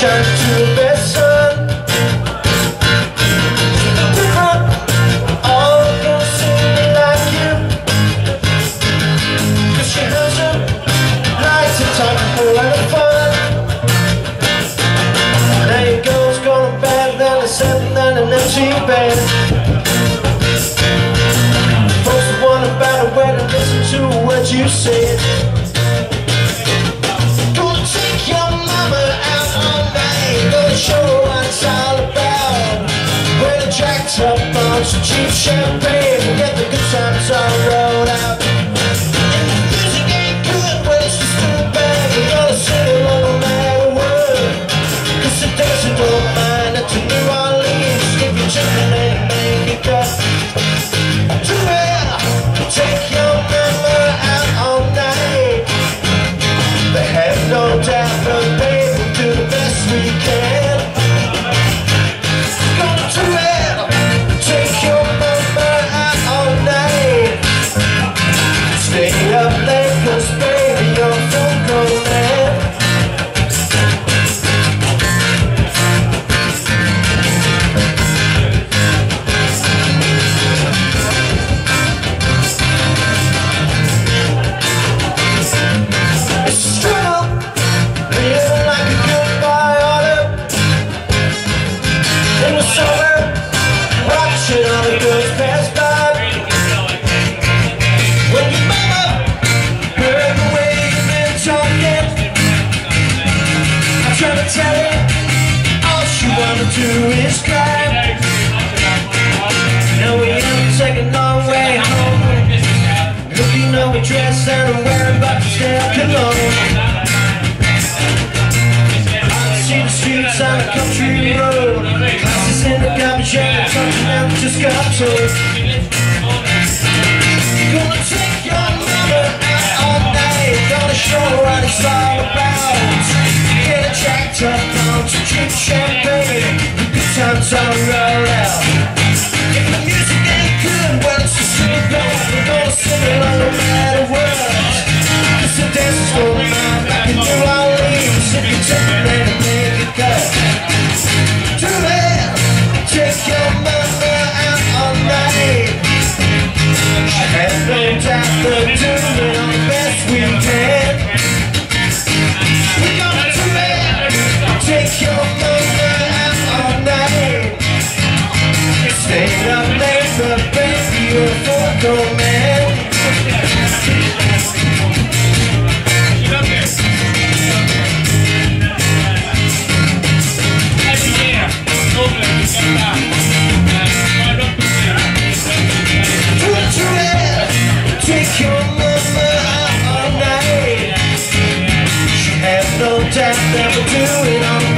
shine to the some cheap champagne, we'll get the good times all rolled out. And music ain't good, but it's just too bad. Sing the dancing don't it to New Orleans. And make it cut. To hell, take your number out all night. They have no doubt, I try to tell her all she wanna do is cry. Now we ain't taking long way home. Looking over dress and I'm wearing Buckshell cologne. I see the streets on the country road. Classes in the garbage and something else just got told. Gonna take your mama out all night. Gonna show her what it's you're a head, take your mama out all night. She had no that we're doing all